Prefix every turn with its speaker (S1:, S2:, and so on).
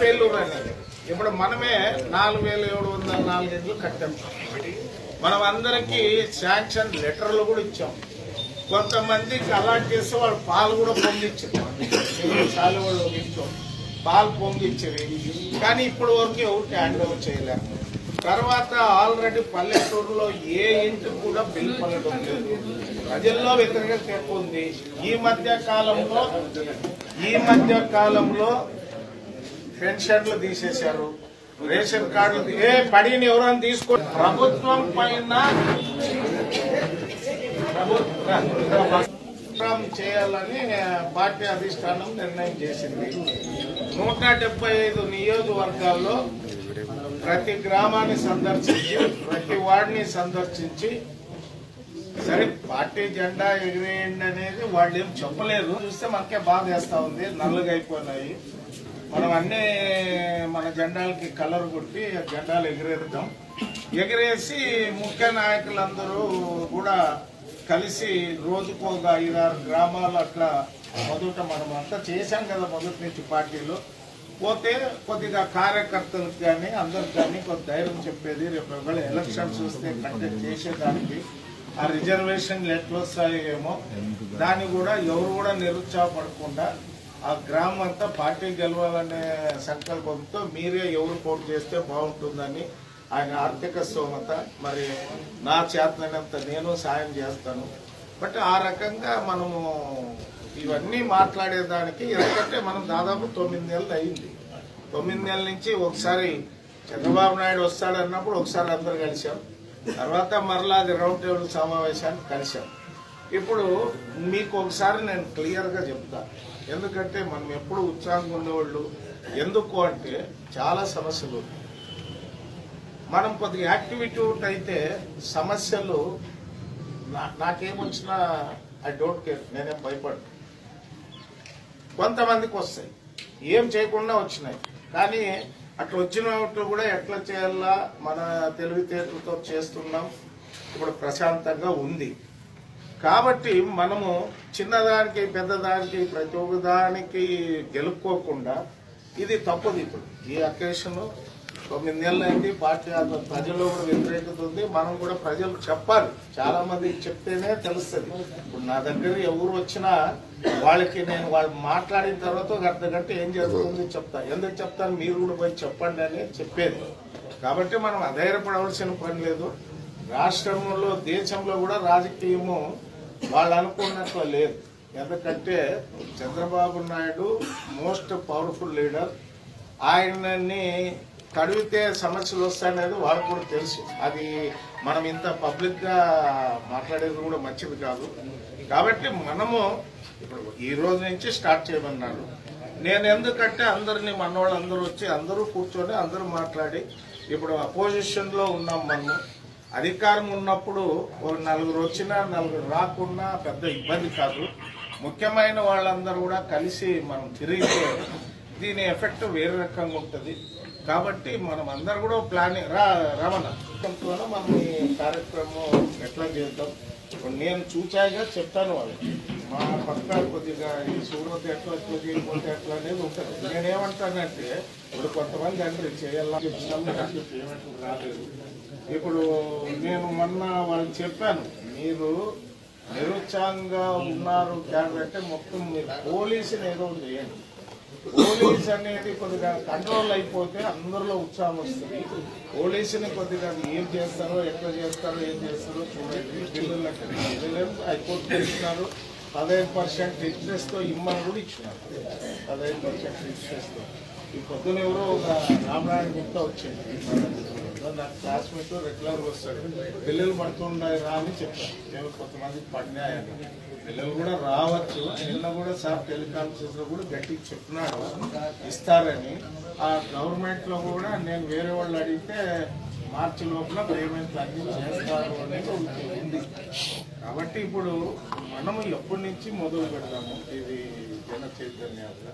S1: ఇప్పుడు మనమే నాలుగు వేల ఏడు వందల నాలుగు ఇండ్లు కట్టాం. మనం అందరికీ శాంక్షన్ లెటర్లు కూడా ఇచ్చాం. కొంతమందికి అలాట్ చేస్తే వాళ్ళు పాలు కూడా పొంగిచ్చారు చాలా వాళ్ళు ఇచ్చాం పాలు పొంగిచ్చారు కానీ ఇప్పటి వరకు ఎవరికి హ్యాండ్ ఓవర్ చేయలేము తర్వాత ఆల్రెడీ పల్లెటూరులో ఏ ఇంటికి కూడా బిల్ పడడం లేదు. ప్రజల్లో వ్యతిరేకత ఎక్కువ ఉంది. ఈ మధ్య కాలంలో ఈ మధ్య కాలంలో పెన్షన్లు తీసేశారు. రేషన్ కార్డులు ఏ పడిని ఎవరైనా తీసుకో ప్రభుత్వం పైన ప్రభుత్వం చేయాలని పార్టీ అధిష్టానం నిర్ణయం చేసింది. నూట డెబ్బై ఐదు నియోజకవర్గాల్లో ప్రతి గ్రామాన్ని సందర్శించి ప్రతి వార్డుని సందర్శించి సరే పార్టీ జెండా ఎగిరేయండి అనేది వాళ్ళు ఏం చెప్పలేదు. చూస్తే మనకే బాధ వేస్తా ఉంది. నల్లుగా అయిపోయినాయి. మనం అన్ని మన జెండాలకి కలర్ కొట్టి ఆ జెండాలు ఎగిరేద్దాం. ఎగిరేసి ముఖ్య నాయకులందరూ కూడా కలిసి రోజుకు ఒక ఐదారు గ్రామాలు అట్లా మొదట మనం అంతా చేశాం కదా మొదటి నుంచి పార్టీలో. పోతే కొద్దిగా కార్యకర్తలకు కానీ అందరికి కానీ కొద్ది ధైర్యం చెప్పేది రేపు ఒకవేళ ఎలక్షన్స్ వస్తే కండక్ట్ చేసేదానికి ఆ రిజర్వేషన్లు ఎట్లా వస్తాయేమో దాన్ని కూడా ఎవరు కూడా నిరుత్సాహపడకుండా ఆ గ్రామం అంతా పార్టీ గెలవాలనే సంకల్పంతో మీరే ఎవరు పోటీ చేస్తే బాగుంటుందని ఆయన ఆర్థిక స్తోమత మరి నా చేతనంత నేను సాయం చేస్తాను. బట్ ఆ రకంగా మనము ఇవన్నీ మాట్లాడేదానికి ఎందుకంటే మనం దాదాపు తొమ్మిది నెలలు అయింది. తొమ్మిది నెలల నుంచి ఒకసారి చంద్రబాబు నాయుడు వస్తాడన్నప్పుడు ఒకసారి అందరు కలిసాం తర్వాత మరలా అది రౌండ్ టేబుల్ సమావేశాన్ని కలిసాం ఇప్పుడు మీకు ఒకసారి నేను క్లియర్గా చెప్తా. ఎందుకంటే మనం ఎప్పుడు ఉత్సాహంగా ఉండేవాళ్ళు ఎందుకు అంటే చాలా సమస్యలు మనం కొద్దిగా యాక్టివిటీ అయితే సమస్యలు నా- నాకేమొచ్చినా ఐ డోంట్ కేర్ నేనేం భయపడు కొంతమందికి వస్తాయి. ఏం చేయకుండా వచ్చినాయి. కానీ అట్లా వచ్చిన కూడా ఎట్లా చేయాలా? మన తెలివితేటలతో చేస్తున్నాం. ఇప్పుడు ప్రశాంతంగా ఉంది. కాబట్టి మనము చిన్నదానికి పెద్దదానికి ప్రతి ఒక్కదానికి గెలుపుకోకుండా ఇది తప్పదు ఇప్పుడు. ఈ అకేషన్ తొమ్మిది నెలలు అయింది పార్టీ ప్రజల్లో కూడా వ్యతిరేకత ఉంది. మనం కూడా ప్రజలు చెప్పాలి. చాలా మందికి చెప్తేనే తెలుస్తుంది. ఇప్పుడు నా దగ్గర ఎవరు వచ్చినా వాళ్ళకి నేను వాళ్ళు మాట్లాడిన తర్వాత ఒక అర్ధ గంట ఏం జరుగుతుంది చెప్తా. ఎందుకు చెప్తాను? మీరు కూడా పోయి చెప్పండి అని చెప్పేది. కాబట్టి మనం అధైర్యపడవలసిన పని లేదు. రాష్ట్రంలో దేశంలో కూడా రాజకీయము వాళ్ళు అనుకున్నట్లు లేదు. ఎందుకంటే Chandrababu Naidu most powerful leader. ఆయనని కడిగితే సమస్యలు వస్తాయనేది వాళ్ళకు కూడా తెలుసు. అది మనం ఇంత పబ్లిక్గా మాట్లాడేది కూడా మంచిది కాదు. కాబట్టి మనము ఇప్పుడు ఈ రోజు నుంచి స్టార్ట్ చేయమన్నారు నేను ఎందుకంటే అందరినీ మనవాళ్ళు అందరూ వచ్చి అందరూ కూర్చొని అందరూ మాట్లాడి ఇప్పుడు అపోజిషన్లో ఉన్నాం మనము. అధికారం ఉన్నప్పుడు నలుగురు వచ్చినా నలుగురు రాకున్నా పెద్ద ఇబ్బంది కాదు. ముఖ్యమైన వాళ్ళందరూ కూడా కలిసి మనం తిరిగితే దీని ఎఫెక్ట్ వేరే రకంగా ఉంటుంది. కాబట్టి మనం అందరు కూడా ప్లానింగ్ రా రమణ మనం ఈ కార్యక్రమం ఎట్లా చేద్దాం? ఇప్పుడు నేను చూచాగా చెప్తాను వాళ్ళకి. మా పక్క కొద్దిగా ఈ సూరత్ ఎట్లా ఎట్లా పోతే ఎట్లా అనేది ఉంటుంది. నేనేమంటానంటే ఇప్పుడు కొంతమంది అంటే చేయాలని పేమెంట్ రాలేదు. ఇప్పుడు నేను మొన్న వాళ్ళకి చెప్పాను మీరు నిరుత్సాహంగా ఉన్నారు కాబట్టి అంటే మొత్తం మీరు పోలీసుని ఏదో చేయండి. పోలీస్ అనేది కొద్దిగా కంట్రోల్ అయిపోతే అందరిలో ఉత్సాహం వస్తుంది. పోలీసుని కొద్దిగా ఏం చేస్తారో ఎట్లా చేస్తారో ఏం చేస్తారో చూడండి బిల్లులు బిల్లులు హైకోర్టు చేస్తున్నారు పదహైదు పర్సెంట్ ఇంట్రెస్ట్తో ఇమ్మని కూడా ఇచ్చినారు. పదహైదు పర్సెంట్ ఇంట్రెస్ట్తో ఈ పొద్దున ఎవరో ఒక రామనారాయణ గుప్తా వచ్చింది నాకు క్లాస్మేట్ రెగ్యులర్ వస్తాడు. పిల్లలు పడుతున్నాయి రా అని చెప్పాను నేను కొంతమంది పడినాయని. పిల్లలు కూడా రావచ్చు. నిన్న కూడా సార్ టెలికాన్ఫరెన్స్లో కూడా గట్టికి చెప్పినాడు. ఇస్తారని. ఆ గవర్నమెంట్లో కూడా నేను వేరే వాళ్ళు అడిగితే మార్చి లోపల పేమెంట్లు అన్ని చేస్తారు అనేది ఉంది కాబట్టి ఇప్పుడు మనము ఎప్పటి నుంచి మొదలు పెడదాము ఇది జన చైతన్యాలుగా?